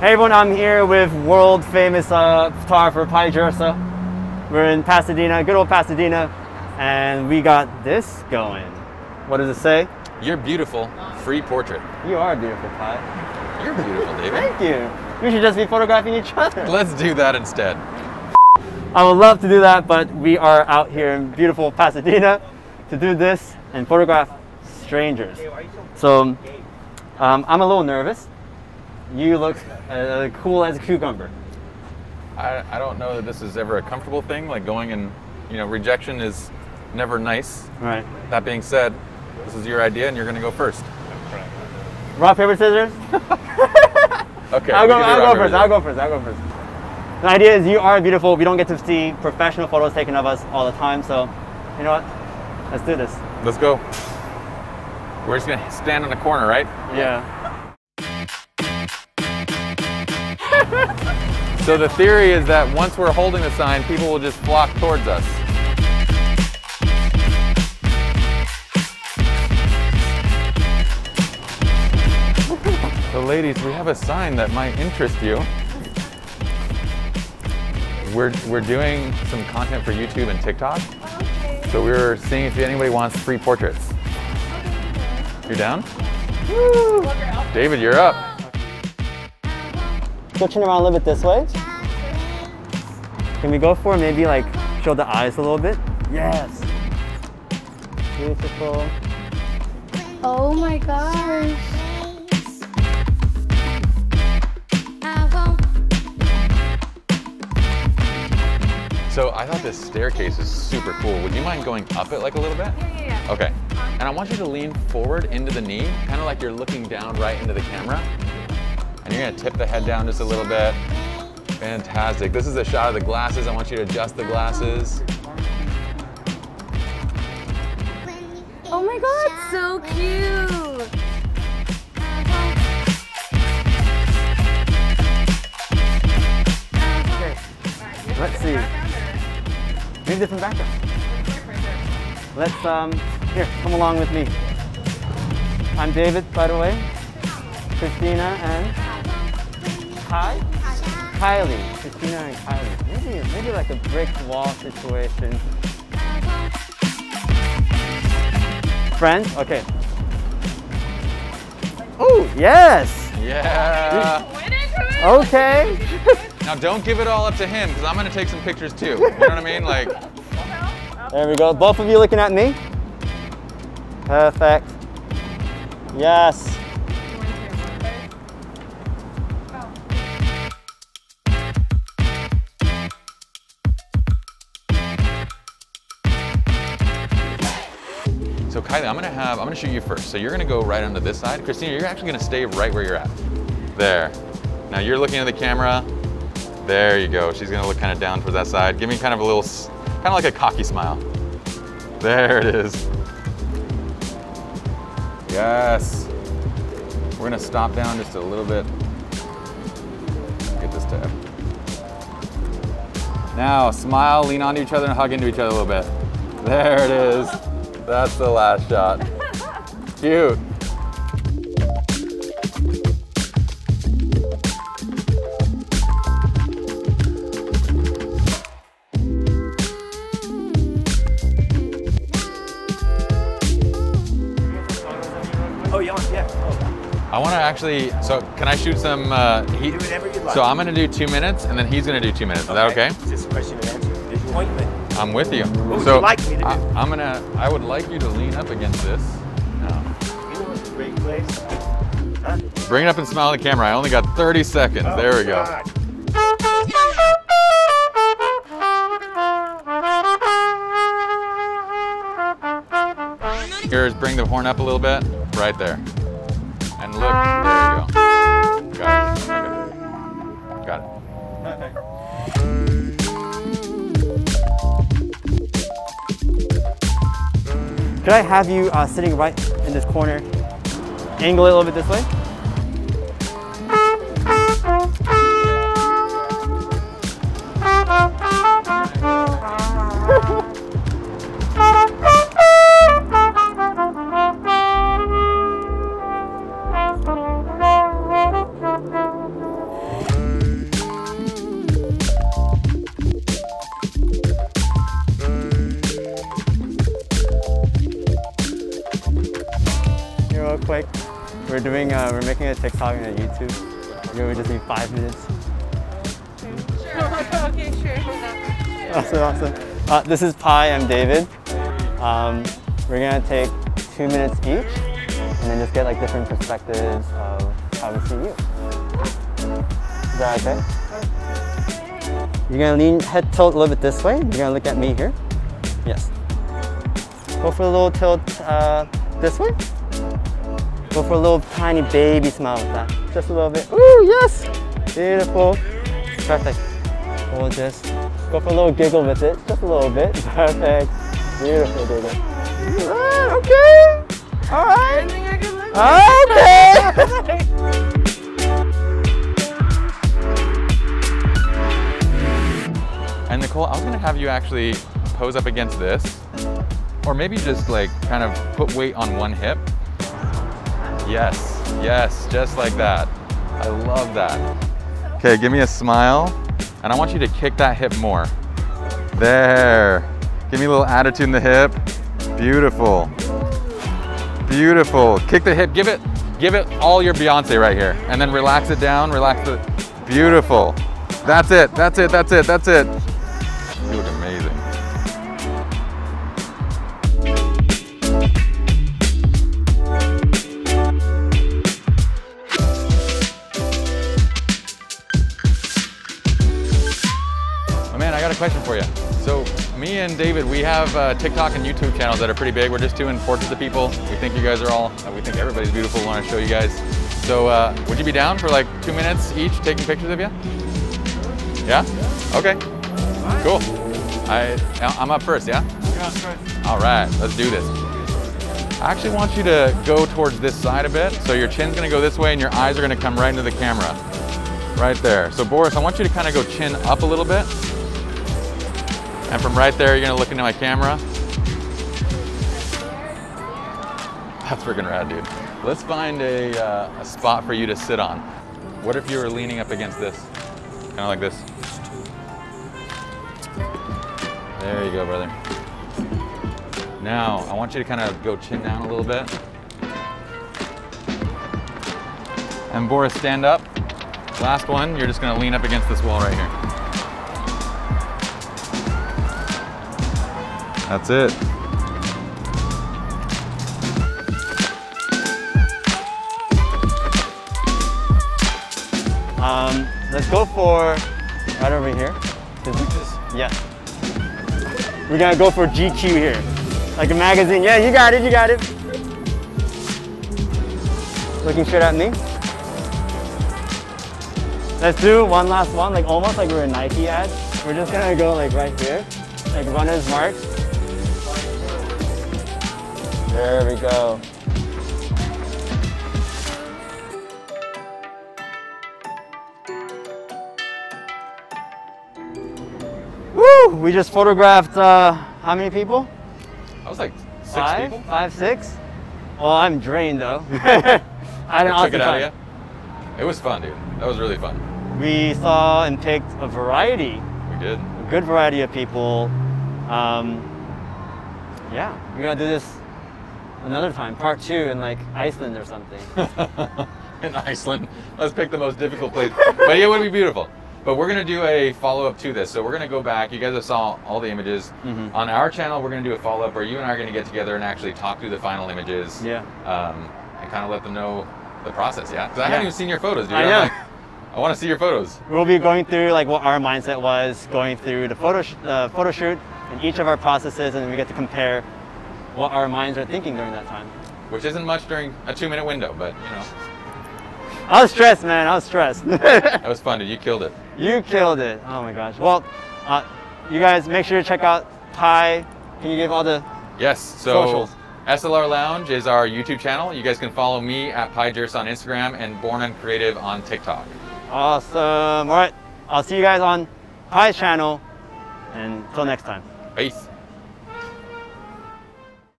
Hey everyone, I'm here with world famous uh, photographer Pye Jirsa. We're in Pasadena, good old Pasadena, and we got this going. What does it say? You're beautiful. Free portrait. You are beautiful, Pye. You're beautiful, David. Thank you. We should just be photographing each other. Let's do that instead. I would love to do that, but we are out here in beautiful Pasadena to do this and photograph strangers. So um, I'm a little nervous. You look uh, cool as a cucumber. I, I don't know that this is ever a comfortable thing. Like going and, you know, rejection is never nice. Right. That being said, this is your idea and you're going to go first. Rock, paper, scissors? Okay. I'll go, I'll go first, I'll go first, I'll go first. The idea is you are beautiful. We don't get to see professional photos taken of us all the time, so you know what? Let's do this. Let's go. We're just going to stand in the corner, right? Yeah. So the theory is that once we're holding the sign, people will just flock towards us. So ladies, we have a sign that might interest you. We're, we're doing some content for YouTube and TikTok. So we were seeing if anybody wants free portraits. You're down? David, you're up. Switching around a little bit this way. Can we go for maybe like show the eyes a little bit? Yes. Beautiful. Oh my gosh. So I thought this staircase is super cool. Would you mind going up it like a little bit? Yeah, yeah, yeah. Okay. And I want you to lean forward into the knee, kind of like you're looking down right into the camera. And you're gonna tip the head down just a little bit. Fantastic. This is a shot of the glasses. I want you to adjust the glasses. Oh my god, so cute. Okay. Let's see. Maybe different background. Let's um here, come along with me. I'm David, by the way. Christina and Kai? Kylie. Christina and Kylie. Maybe maybe like a brick wall situation. Friends? Okay. Oh, yes! Yeah. Okay. Now don't give it all up to him because I'm gonna take some pictures too. You know what I mean? Like, There we go. Both of you looking at me. Perfect. Yes. Kylie, I'm gonna have, I'm gonna shoot you first. So you're gonna go right onto this side. Christina, you're actually gonna stay right where you're at. There. Now you're looking at the camera. There you go. She's gonna look kind of down towards that side. Give me kind of a little, kind of like a cocky smile. There it is. Yes. We're gonna stop down just a little bit. Get this tab. Now smile, lean onto each other and hug into each other a little bit. There it is. That's the last shot. Cute. Oh, you? Yeah. Oh, I want to actually, so can I shoot some, uh, he, Do whatever you'd like. so I'm gonna do two minutes and then he's gonna do two minutes. Is that okay? Just a question and answer. Appointment. I'm with you. would so you like me to do? I, am gonna, I would like you to lean up against this. You know what's a great place? Huh? Bring it up and smile at the camera. I only got 30 seconds. Oh, there we go. Oh, God. Here's bring the horn up a little bit. Right there. And look, there you go. Could I have you uh, sitting right in this corner? Angle it a little bit this way. Quick. We're doing, uh, we're making a TikTok and a YouTube. We just need five minutes. okay, sure. Awesome, awesome. Uh, this is Pye, I'm David. Um, we're gonna take two minutes each and then just get like different perspectives of how we see you. Is that okay? You're gonna lean, head tilt a little bit this way. You're gonna look at me here. Yes. Go for a little tilt uh, this way. Go for a little tiny baby smile with that. Just a little bit. Ooh, yes! Beautiful. Perfect. We'll just go for a little giggle with it. Just a little bit. Perfect. Beautiful giggle. Ah, okay. All right. Okay. And Nicole, I was gonna have you actually pose up against this, or maybe just like kind of put weight on one hip. Yes, yes, just like that. I love that. Okay, give me a smile, and I want you to kick that hip more. There. Give me a little attitude in the hip. Beautiful. Beautiful. Kick the hip. Give it, give it all your Beyonce right here, and then relax it down. Relax it. Beautiful. That's it. That's it. That's it. That's it. You look amazing. Got a question for you. So me and David, we have uh, TikTok and YouTube channels that are pretty big. We're just doing portraits of people. We think you guys are all, uh, we think everybody's beautiful. We want to show you guys. So uh, would you be down for like two minutes each taking pictures of you? Yeah? Okay. Cool. I, I'm up first, yeah? Yeah, All right, let's do this. I actually want you to go towards this side a bit. So your chin's gonna go this way and your eyes are gonna come right into the camera. Right there. So Boris, I want you to kind of go chin up a little bit. And from right there, you're gonna look into my camera. That's freaking rad, dude. Let's find a, uh, a spot for you to sit on. What if you were leaning up against this? Kind of like this. There you go, brother. Now, I want you to kind of go chin down a little bit. And Boris, stand up. Last one, you're just gonna lean up against this wall right here. That's it. Um, let's go for right over here. Yeah. We're gonna go for GQ here. Like a magazine. Yeah, you got it, you got it. Looking straight at me. Let's do one last one, like almost like we're a Nike ad. We're just gonna go like right here, like runner's mark. There we go. Woo! We just photographed uh, how many people? I was like six Five? people. Five, six? Well, I'm drained though. I had an Took awesome it out of time. It was fun, dude. That was really fun. We saw and picked a variety, We did. a good variety of people. Um, yeah, we're gonna do this another time, part two in like Iceland or something. in Iceland. Let's pick the most difficult place. But yeah, it would be beautiful. But we're gonna do a follow-up to this. So we're gonna go back. You guys have saw all the images. Mhm. On our channel, we're gonna do a follow-up where you and I are gonna get together and actually talk through the final images. Yeah. Um, and kind of let them know the process, yeah? Because I Yeah. haven't even seen your photos, dude. I know. like, I wanna see your photos. We'll be going through like what our mindset was, going through the photo, sh- uh, photo shoot and each of our processes, and we get to compare what our minds are thinking during that time. Which isn't much during a two-minute window, but you know, I was stressed, man. I was stressed. that was fun, dude. You killed it. you killed it. Oh my gosh. Well, uh, you guys make sure to check out Pye. Can you give all the Yes. So Socials. SLR Lounge is our YouTube channel. You guys can follow me at PyeJirsa on Instagram and Born Uncreative on TikTok. awesome? All right. I'll see you guys on Pye's channel. And until next time. Peace.